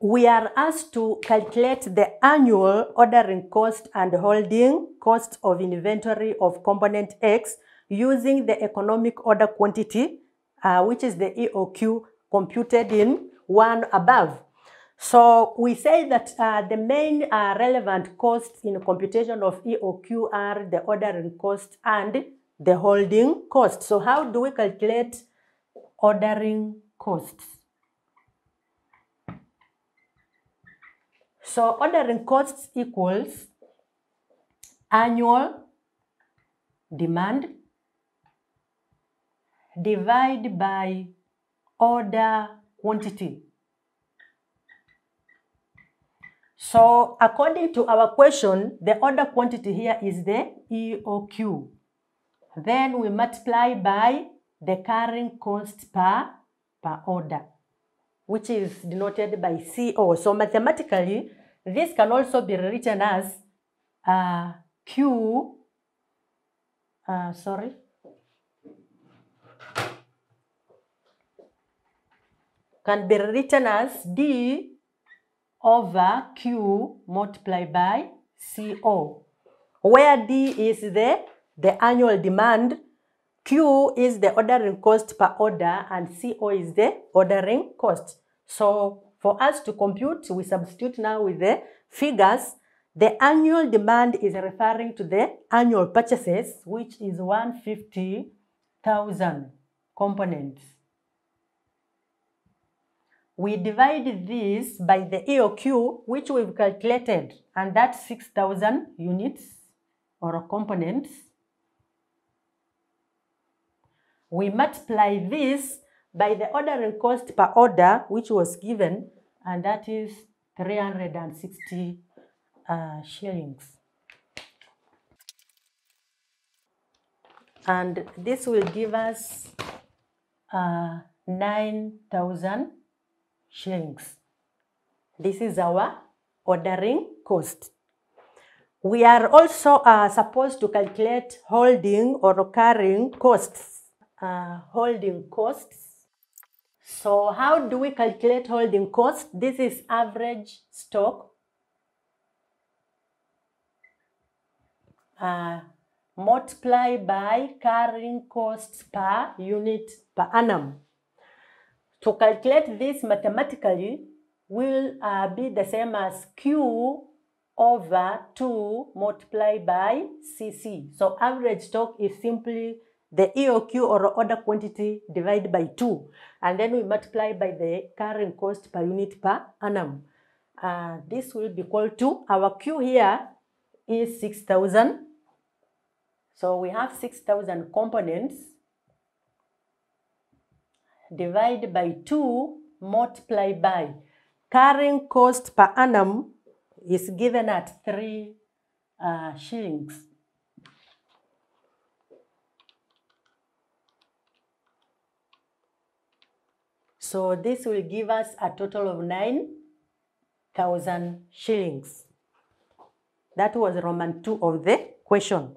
we are asked to calculate the annual ordering cost and holding cost of inventory of component X using the economic order quantity, uh, which is the EOQ computed in one above. So we say that uh, the main uh, relevant costs in computation of EOQ are the ordering cost and the holding cost. So how do we calculate ordering costs? So ordering costs equals annual demand divided by order quantity. So according to our question, the order quantity here is the EOQ. Then we multiply by the carrying cost per, per order, which is denoted by CO. So mathematically, this can also be written as uh, Q, uh, sorry, can be written as D over Q multiplied by CO, where D is the, the annual demand, Q is the ordering cost per order, and CO is the ordering cost. So for us to compute, we substitute now with the figures. The annual demand is referring to the annual purchases, which is 150,000 components. We divide this by the EOQ, which we've calculated, and that's 6,000 units or components. We multiply this by the ordering cost per order, which was given, and that is 360 uh, shillings. And this will give us uh, 9,000 shillings. This is our ordering cost. We are also uh, supposed to calculate holding or carrying costs. Uh, holding costs. So how do we calculate holding cost? This is average stock. Uh, multiply by carrying costs per unit per annum. To calculate this mathematically will uh, be the same as Q over 2 multiplied by CC. So average stock is simply the EOQ or order quantity divided by 2. And then we multiply by the carrying cost per unit per annum. Uh, this will be equal to, our Q here is 6,000. So we have 6,000 components divided by 2 multiply by carrying cost per annum is given at 3 uh, shillings. So this will give us a total of 9,000 shillings. That was Roman 2 of the question.